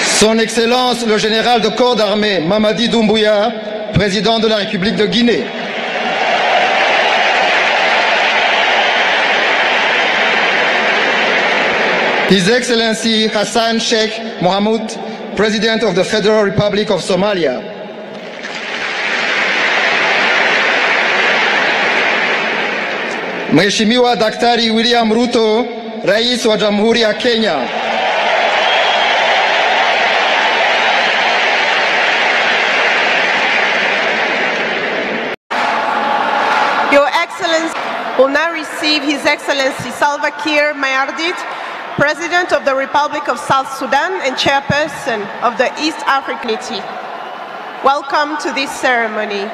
Son Excellence le général de corps d'armée Mamadi Doumbouya, président de la République de Guinée. His Excellency Hassan Sheikh Mohamud, President of the Federal Republic of Somalia. Mheshimiwa Daktari William Ruto, Rais wa Jamhuri ya Kenya. Your Excellency will now receive His Excellency Salva Kiir Mayardit, President of the Republic of South Sudan and Chairperson of the East African Community. Welcome to this ceremony.